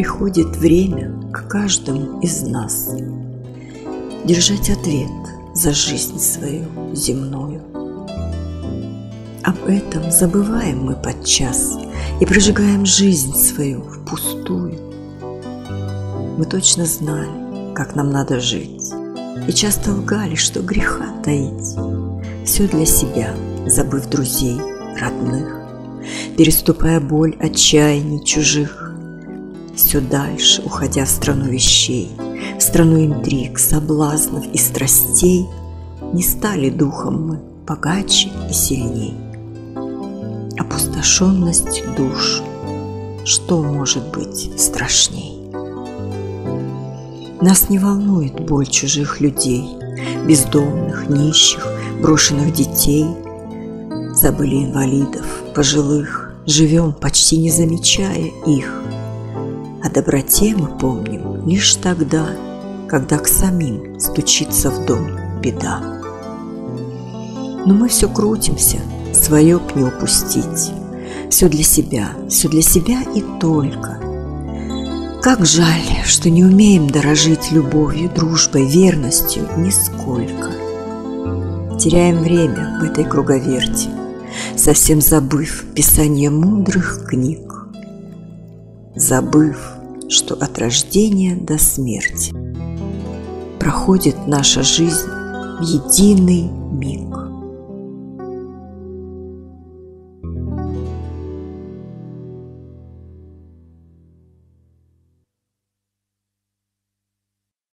приходит время к каждому из нас Держать ответ за жизнь свою земную. Об этом забываем мы подчас И прожигаем жизнь свою впустую. Мы точно знали, как нам надо жить, И часто лгали, что греха таить. Все для себя, забыв друзей, родных, Переступая боль отчаяний чужих, Все дальше, уходя в страну вещей, В страну интриг, соблазнов и страстей, Не стали духом мы богаче и сильней опустошенность душ. Что может быть страшней? Нас не волнует боль чужих людей, Бездомных, нищих, брошенных детей. Забыли инвалидов, пожилых, Живем, почти не замечая их. Доброте мы помним лишь тогда, Когда к самим стучится в дом беда. Но мы все крутимся, свое б не упустить. Все для себя, все для себя и только. Как жаль, что не умеем дорожить любовью, дружбой, верностью нисколько. Теряем время в этой круговерти, совсем забыв писание мудрых книг, забыв, что от рождения до смерти. Проходит наша жизнь в единый